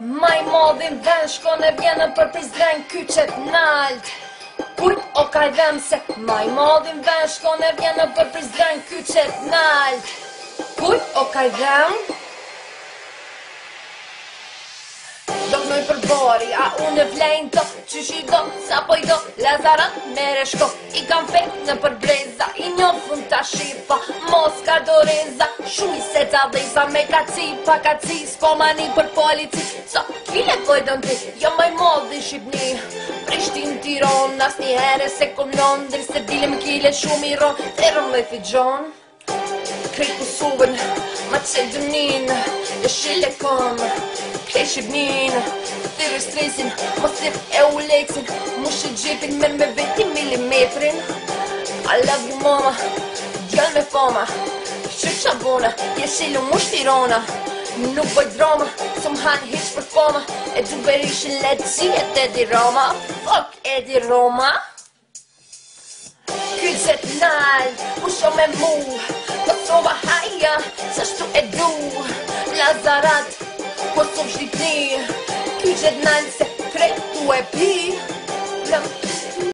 Maj modin ven shko në vjenë për prizden kyqet nalt Kujt o kaj dhem se Maj modin ven shko në vjenë për prizden kyqet nalt Kujt o kaj dhem Do të nëj përbori, a unë vlejn do Qysh i do, sa poj do, Lazaran me reshko I kam fejt në përbreza I një fund të shifo Mos ka do reza Shumë i se të adhejsa Me ka ci pa ka ci mani për polici So kile pojë në ti Jo maj modi shqipni Prishtin ti ron Nas një herë se kom non Dhe se dilim kile shumë i ron Dhe rëm dhe fi gjon Kri ku suvën Ma të dënin Dhe shile kom Kje shqipnin Dhe për stresin Më po sep e u leksin Më shë me veti milimetrin I love you mama Gjall me foma Që shabona Je shilu më shtirona Nuk bëj drama Som han hiç performa E du beri shën leci e të Roma Fuck Edi Roma Kytë se të me mu Të po të sova haja Së shtu Lazarat Po të Żegnając se pre tu epi